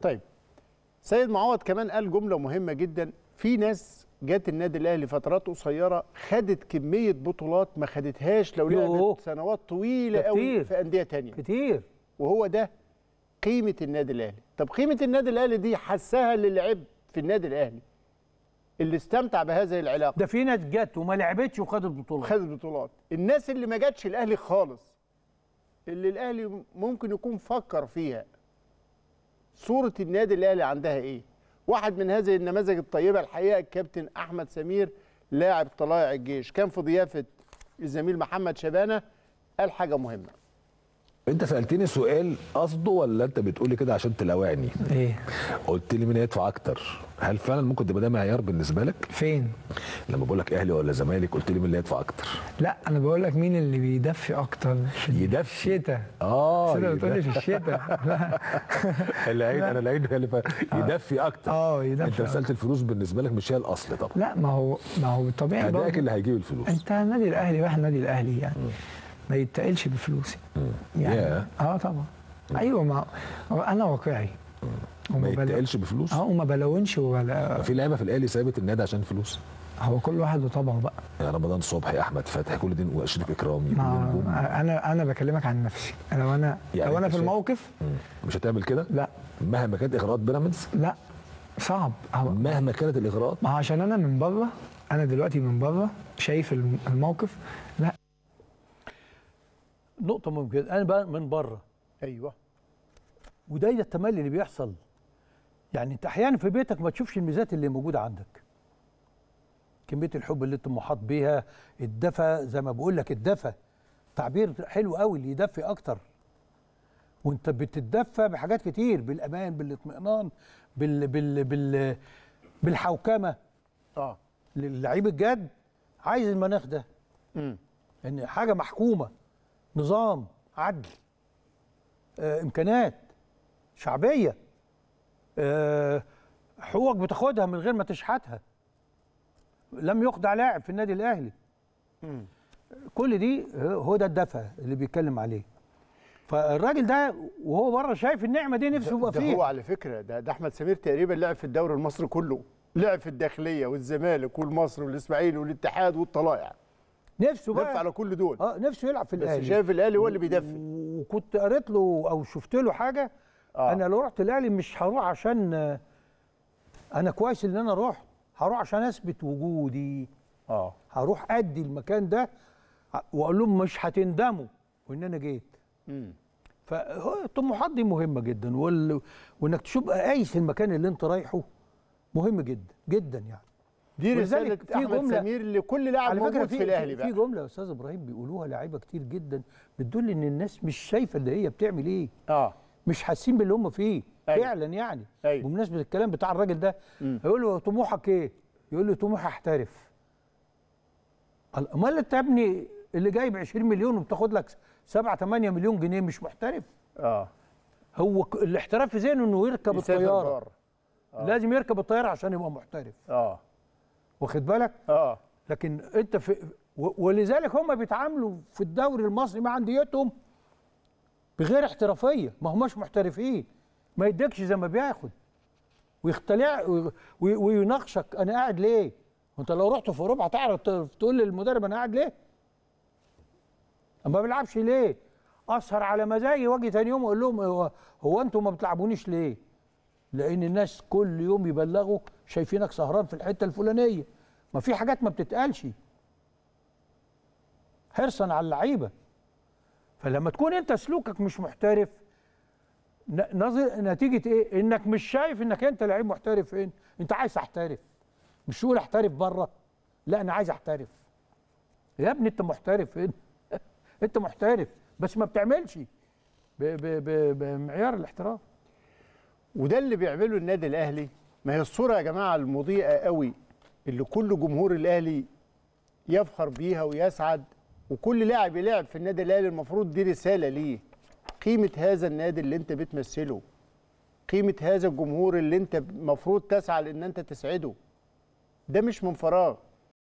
طيب سيد معوض كمان قال جملة مهمة جدا. في ناس جت النادي الأهلي فترات قصيرة خدت كمية بطولات ما خدتهاش لو. لعبت سنوات طويلة قوي. في أندية تانية. كتير. وهو ده قيمة النادي الأهلي. طب قيمة النادي الأهلي دي حسها اللي لعب في النادي الأهلي اللي استمتع بهذه العلاقة. ده في ناس جت وما لعبتش وخدت بطولات. خدت بطولات. الناس اللي ما جاتش الأهلي خالص اللي الأهلي ممكن يكون فكر فيها صورة النادي الأهلي عندها إيه؟ واحد من هذه النماذج الطيبة الحقيقة الكابتن أحمد سمير لاعب طلائع الجيش. كان في ضيافة الزميل محمد شبانة قال حاجة مهمة. انت سألتني سؤال قصده ولا انت بتقولي كده عشان تلاوعني؟ إيه؟ قلت لي مين هيدفع أكتر. هل فعلا ممكن تبقى ده معيار بالنسبة لك؟ فين؟ لما بقول لك أهلي ولا زمالك قلت لي مين اللي هيدفع أكتر. لا أنا بقول لك مين اللي بيدفي أكتر؟ في يدفي. الشتاء. آه كده بتقولي في. الشتاء. لا. العين أنا العين يدفي أكتر. آه يدفي أنت مساله الفلوس بالنسبة لك مش هي الأصل طبعا. لا ما هو ما هو طبيعي أدائك اللي هيجيب الفلوس. أنت النادي الأهلي واحد النادي الأهلي يعني. ما يتقلش بفلوسي. يعني ياه. آه طبعا. أيوه ما أنا واقعي. ما يتقلش بفلوس؟ آه وما بلونش ولا في لعيبه في الأهلي سابت النادي عشان فلوس؟ هو كل واحد وطبعه بقى. يعني رمضان صبحي أحمد فتحي كل دي وأشرف اكرامي. أنا أنا بكلمك عن نفسي. لو أنا يعني لو أنا في الموقف. مش هتعمل كده؟ لا. مهما كانت إغراءات بيراميدز؟ لا. صعب. مهما كانت الإغراءات؟ ما عشان أنا من بره أنا دلوقتي من بره شايف الم- الموقف. لا. نقطة ممكن أنا بقى من بره. أيوه. وده التملي اللي بيحصل. يعني أنت أحيانا في بيتك ما تشوفش الميزات اللي موجودة عندك. كمية الحب اللي أنت محاط بيها الدفى زي ما بقول لك الدفى. تعبير حلو قوي اللي يدفي أكتر. وأنت بتتدفى بحاجات كتير بالأمان بالاطمئنان بال بال بال بالحوكمة. آه. اللعيب الجد عايز المناخ ده. امم إن حاجة محكومة. نظام عدل آه، إمكانات شعبية آه، حقوقك بتاخدها من غير ما تشحتها. لم يخضع لاعب في النادي الأهلي. كل دي هو ده الدفع اللي بيتكلم عليه. فالراجل ده وهو بره شايف النعمة دي نفسه يبقى ده هو فيها على فكرة ده, ده أحمد سمير تقريبا لعب في الدوري المصري كله. لعب في الداخلية والزمالك والمصري والإسماعيلي والاتحاد والطلائع. نفسه بقى على كل دول. آه نفسه يلعب في بس الأهلي. شايف الأهلي هو اللي بيدفي وكنت قريت له أو شفت له حاجة آه. أنا لو رحت الأهلي مش هروح عشان أنا كويس إن أنا رحت هروح عشان أثبت وجودي. آه. هروح أدي المكان ده وأقول لهم مش هتندموا وإن أنا جيت. امم فهو الطموحات دي مهمة جدا وال... وإنك تبقى قايس المكان اللي أنت رايحه مهم جدا جدا يعني. دي رسالة في أحمد جملة- سمير لكل لاعب موجود في في الأهلي في بقى. جملة يا أستاذ إبراهيم بيقولوها لعيبة كتير جدا بتدل إن الناس مش شايفة اللي هي بتعمل إيه. آه. مش حاسين باللي هم فيه. أيوة. فعلا يعني. أيوة. بمناسبة الكلام بتاع الراجل ده يقول له طموحك إيه؟ يقول له طموحي أحترف. أمال أنت يا ابني اللي جايب 20 مليون وبتاخد لك 7 8 مليون جنيه مش محترف؟ آه. هو الاحتراف في ذهنه إنه يركب الطيارة. بره. لازم يركب الطيارة عشان يبقى محترف. آه. واخد بالك آه لكن انت في ولذلك هم بيتعاملوا في الدوري المصري مع انديتهم بغير احترافية ما هماش محترفين ما يديكش زي ما بياخد ويختلع وي- وي- ويناقشك أنا قاعد ليه؟ وانت لو رحت في اوروبا هتعرف ت- تقول للمدرب أنا قاعد ليه؟ ما بيلعبش ليه؟ أسهر على مزاجي وأجي تاني يوم أقول لهم هو, هو أنتوا ما بتلعبونيش ليه؟ لأن الناس كل يوم يبلغوا شايفينك سهران في الحته الفلانيه. ما في حاجات ما بتتقالش. حرصا على اللعيبة. فلما تكون انت سلوكك مش محترف نظر نتيجة إيه؟ انك مش شايف انك انت لعيب محترف. فين انت عايز تحترف مش تقول احترف بره. لا أنا عايز احترف. يا ابني انت محترف. فين انت محترف. بس ما بتعملش. بمعيار الاحتراف. وده اللي بيعمله النادي الأهلي. ما هي الصورة يا جماعة المضيئة قوي اللي كل جمهور الأهلي يفخر بيها ويسعد وكل لاعب يلعب في النادي الأهلي المفروض دي رسالة ليه. قيمة هذا النادي اللي انت بتمثله قيمة هذا الجمهور اللي انت المفروض تسعى لأن انت تسعده ده مش من فراغ.